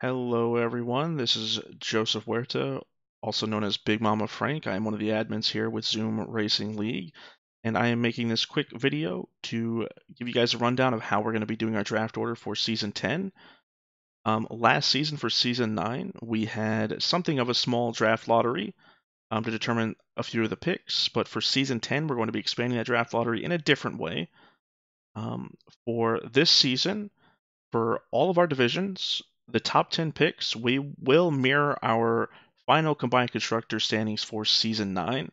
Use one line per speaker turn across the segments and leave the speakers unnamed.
Hello, everyone. This is Joseph Huerta, also known as Big Mama Frank. I am one of the admins here with Zoom Racing League, and I am making this quick video to give you guys a rundown of how we're going to be doing our draft order for Season 10. Um, last season for Season 9, we had something of a small draft lottery um, to determine a few of the picks, but for Season 10, we're going to be expanding that draft lottery in a different way. Um, for this season, for all of our divisions, the top 10 picks, we will mirror our final combined constructor standings for season 9.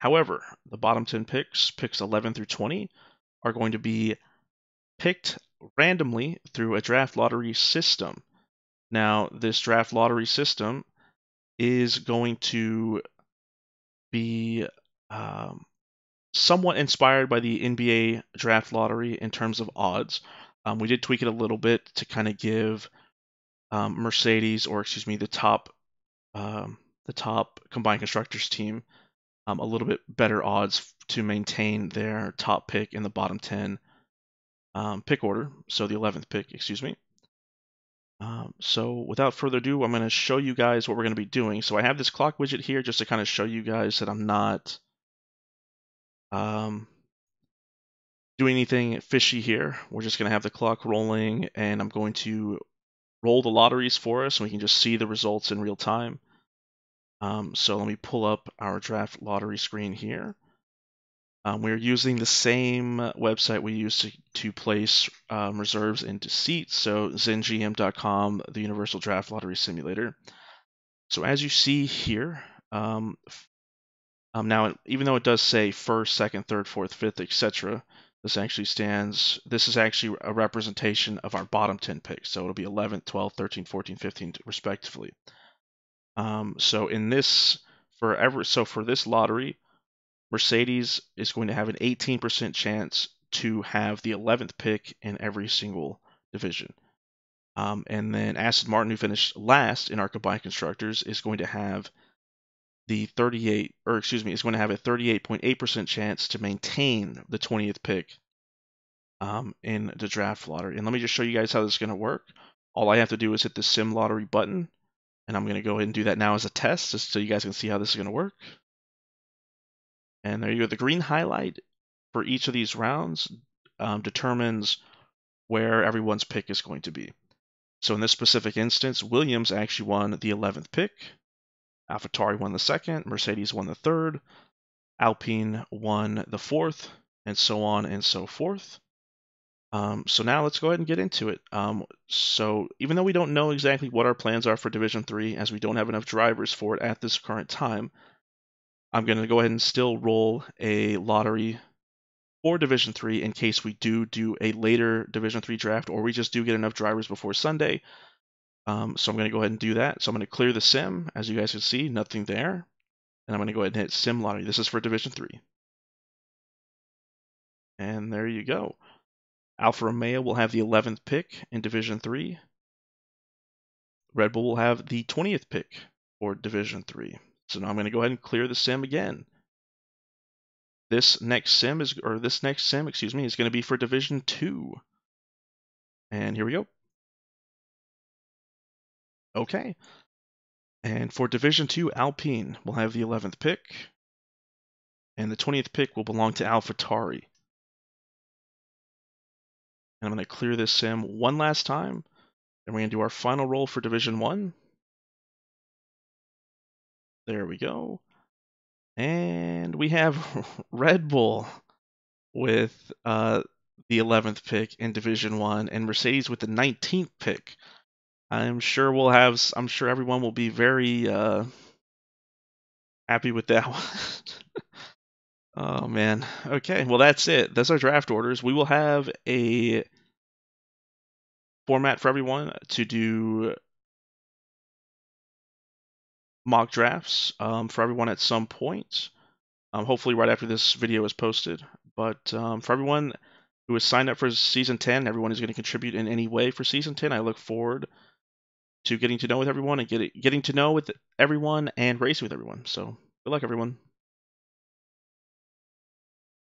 However, the bottom 10 picks, picks 11 through 20, are going to be picked randomly through a draft lottery system. Now, this draft lottery system is going to be um, somewhat inspired by the NBA draft lottery in terms of odds. Um, we did tweak it a little bit to kind of give um, Mercedes, or excuse me, the top um, the top combined constructors team um, a little bit better odds to maintain their top pick in the bottom 10 um, pick order, so the 11th pick, excuse me. Um, so without further ado, I'm going to show you guys what we're going to be doing. So I have this clock widget here just to kind of show you guys that I'm not um, doing anything fishy here. We're just going to have the clock rolling and I'm going to roll the lotteries for us and we can just see the results in real time. Um, so let me pull up our draft lottery screen here. Um, we're using the same website we use to, to place um, reserves into seats, so zengm.com, the Universal Draft Lottery Simulator. So as you see here, um, um, now even though it does say first, second, third, fourth, fifth, etc., this actually stands, this is actually a representation of our bottom 10 picks. So it'll be 11, 12, 13, 14, 15, respectively. Um, so in this, for ever, so for this lottery, Mercedes is going to have an 18% chance to have the 11th pick in every single division. Um, and then Aston Martin, who finished last in our combined constructors, is going to have the 38, or excuse me, is going to have a 38.8% chance to maintain the 20th pick um, in the draft lottery. And let me just show you guys how this is going to work. All I have to do is hit the sim lottery button, and I'm going to go ahead and do that now as a test, just so you guys can see how this is going to work. And there you go. The green highlight for each of these rounds um, determines where everyone's pick is going to be. So in this specific instance, Williams actually won the 11th pick. AlphaTauri won the second, Mercedes won the third, Alpine won the fourth, and so on and so forth. Um, so now let's go ahead and get into it. Um, so even though we don't know exactly what our plans are for Division 3, as we don't have enough drivers for it at this current time, I'm going to go ahead and still roll a lottery for Division 3 in case we do do a later Division 3 draft or we just do get enough drivers before Sunday um, so I'm going to go ahead and do that. So I'm going to clear the sim. As you guys can see, nothing there. And I'm going to go ahead and hit sim lottery. This is for Division 3. And there you go. Alfa Romeo will have the 11th pick in Division 3. Red Bull will have the 20th pick for Division 3. So now I'm going to go ahead and clear the sim again. This next sim is, or this next sim, excuse me, is going to be for Division 2. And here we go. Okay. And for Division 2, Alpine will have the 11th pick. And the 20th pick will belong to AlphaTauri. And I'm going to clear this sim one last time. And we're going to do our final roll for Division 1. There we go. And we have Red Bull with uh, the 11th pick in Division 1 and Mercedes with the 19th pick. I'm sure we'll have. I'm sure everyone will be very uh, happy with that one. oh man. Okay. Well, that's it. That's our draft orders. We will have a format for everyone to do mock drafts um, for everyone at some point. Um, hopefully, right after this video is posted. But um, for everyone who has signed up for season 10, everyone is going to contribute in any way for season 10. I look forward to getting to know with everyone and get, getting to know with everyone and racing with everyone. So good luck, everyone.